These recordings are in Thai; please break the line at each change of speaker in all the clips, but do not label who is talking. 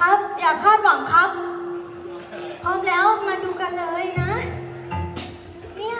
ครับ อย่าคาดหวังครับ พร้อมแล้วมาดูกันเลยนะ เนี่ย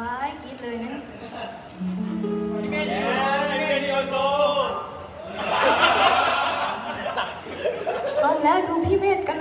วายกิดเลยนั่นต้องแล้วดูพี่เมธกัน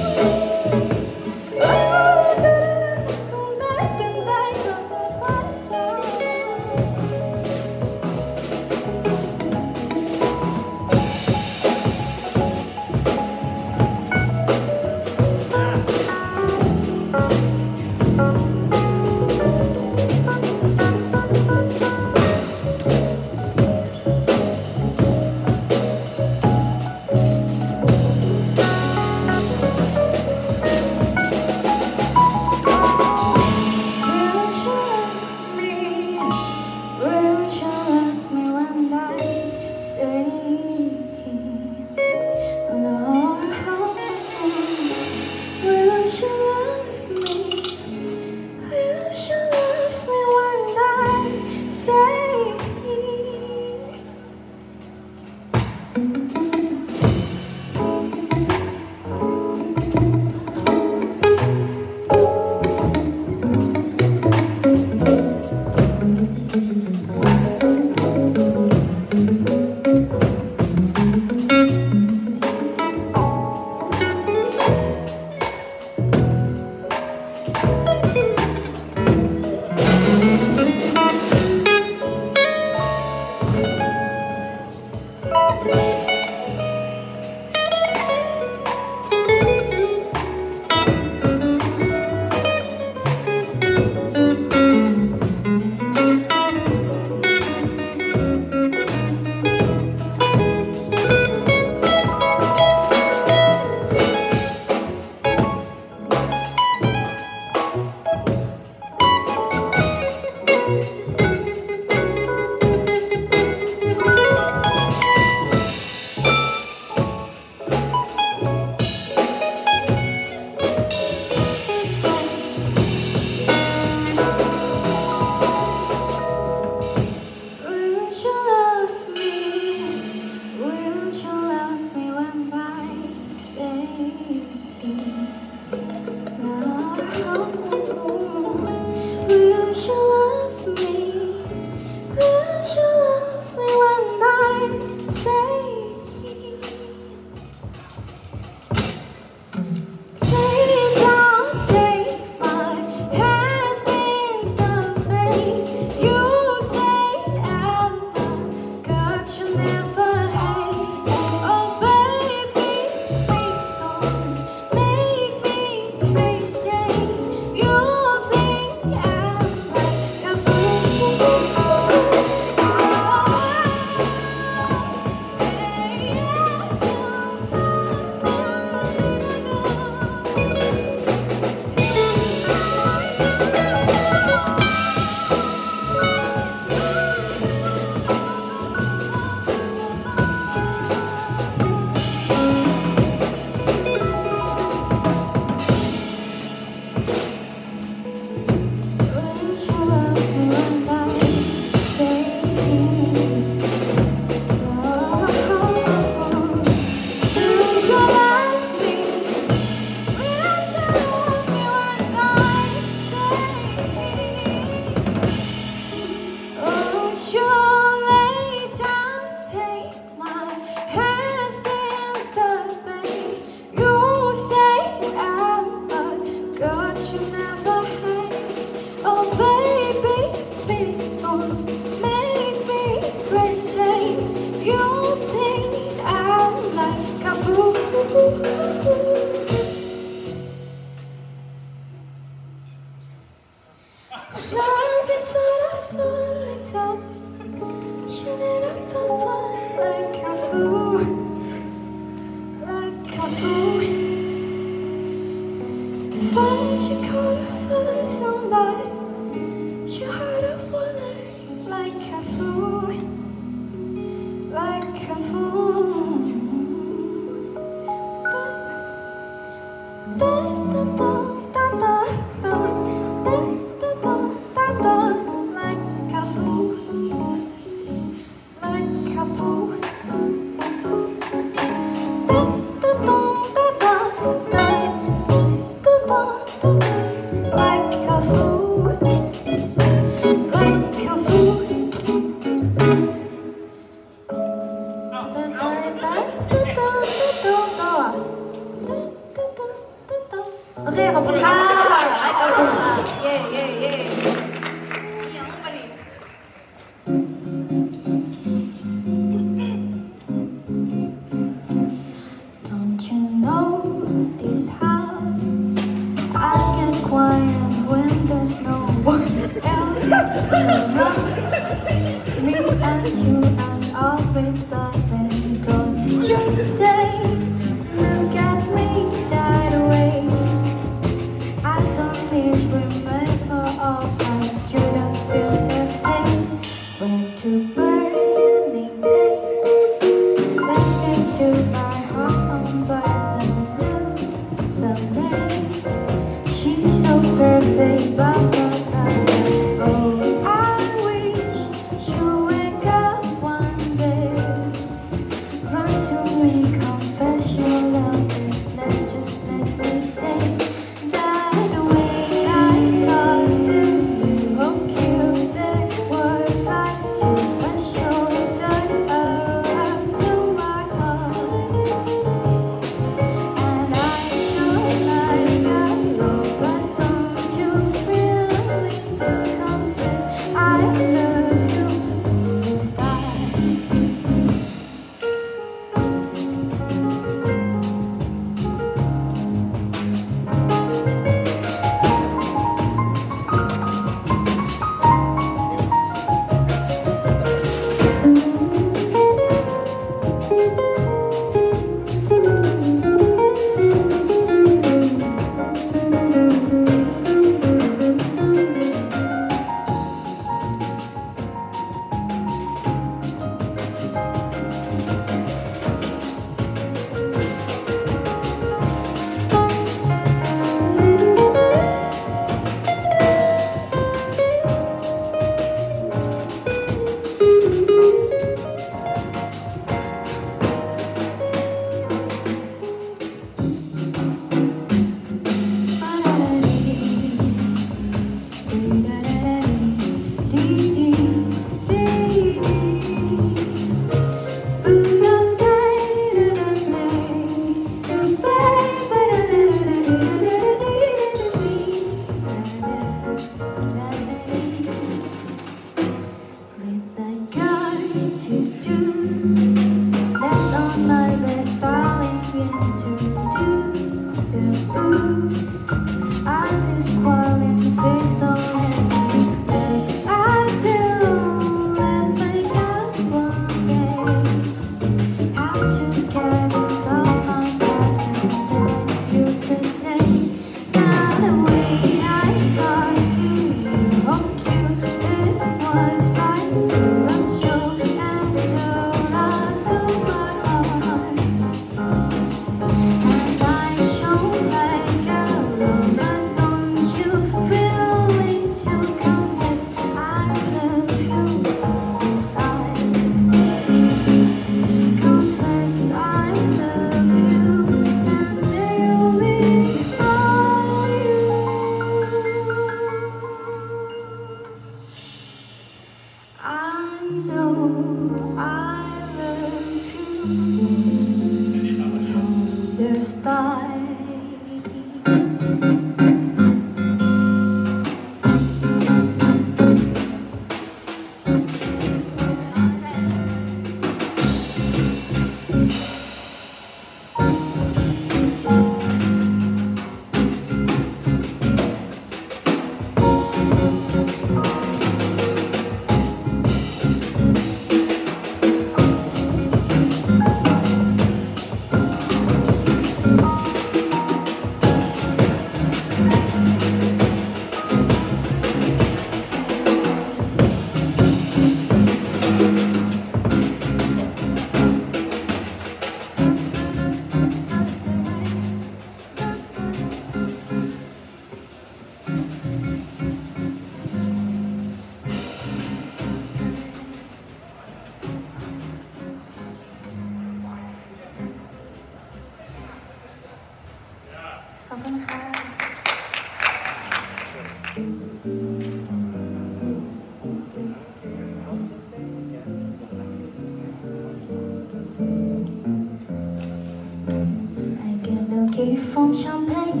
key from champagne.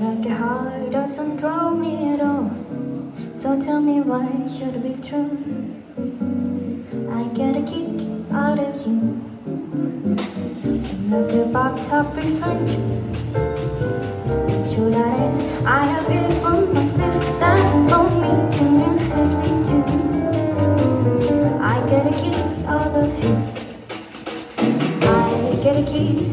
Like a heart doesn't draw me at all. So tell me why should it be true? I get a kick out of you. Seem like a top revenge. Should I? I have it from my sniff that won't me to new 52. I get a kick out of you. I get a kick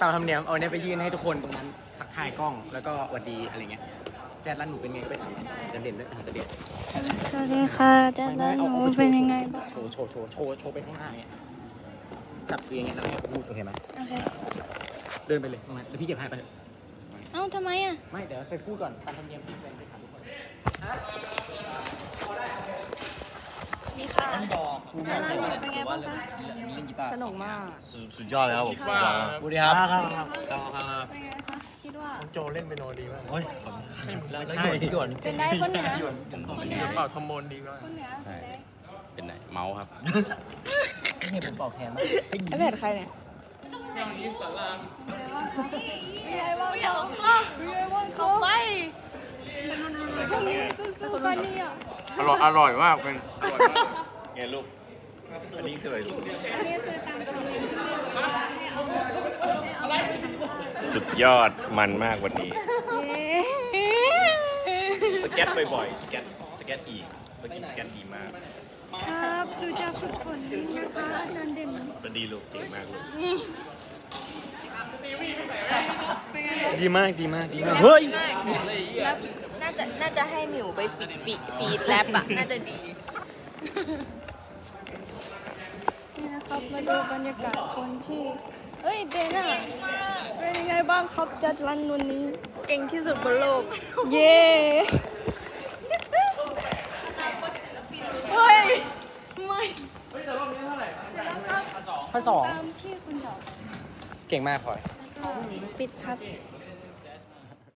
ตามธรรมเนียมเอาไอ้เนี้ยไปยื่นให้ทุกคนตรงนั้นทักทายกล้องแล้วก็หวัดดีอะไรเงี้ยแจ๊ดร้านหนูเป็นไงไปถามจะเด่นด้วยอาจจะเด่น
สวัสดีค่ะอาจารย์แล้วหนูเป็นยังไงบ้าง
โชว์โชว์โชว์โชว์โชว์ไปข้างหน้าเงี้ยจับตัวเองเงี้ยแล้วให้เขาพูดโอเคไหม
โอเค
เดินไปเลยตรงนั้นแล้วพี่เก็บให้ไปเถอะ
เอ้าทำไมอะ
ไม่เดี๋ยวไปพูดก่อนตามธรรมเนียมพี่ไปถามทุกคน
สวัส ดีค่ะอาจารย์แล้วหนูเป็นไงบ้างคะ
เล่นกีตาร์
สนุกมาก
สุดยอดเลยครับผมสุดยอด
สวัสดีครับ
ครับครับครับครับ
เป็นไงคะ คิดว่า
โจเล่นเปียโนดีมาก
โอ้ยขอบคุณ
แล้ว
ไม่
แล้ว
ใช่
หยวน
เป็นได้คนเหนือคนเหนือ
เป่าทอมโบนดีมาก
คนเหนือเป็นได้
เป็นไหนเมาส์ครับ
นี่เห็นผมเป่าแคนมาก
ไอแพดใครเนี่ยอย่างนี้สารามเป็นไงบ้างเขาเป็นไงบ้างเขาไปพรุ่งนี้สู้ๆค่ะเนี่ย
อร่อย อร่อยมากเป็น
ไงลูก อันนี้คืออะไรลูก
อันนี้คือตามคำเรียนที่ว่าให้เอาให้เอาไปสัมภาษณ์
สุดยอดมันมากวันนี้
เย้
สเก็ตบ่อยๆ สเก็ต สเก็ตอีก เมื่อกี้สเก็ตดีมาก
ครับดูจากฝึกฝนนะคะอาจารย์เด่น
ก็ดีลูกเก่งมากลูก
ดีมากดีมากดีมาก เฮ้ย
แล้วน่า จะน่าจะให้หมิวไปฟีดฟีดฟีดแรปอะน่าจะดี
นี่นะครับมาดูบรรยากาศคนที่เอ้ยเดน่าเป็นยังไงบ้างครับจัดรันวันนี้
เก่งที่สุดบนโลก
เย้เฮ้ย ไม่เสร็จแล้วครับ
ข้อสอง
ตามที่คุณบอก
เก่งมากพลอย
ปิดครับ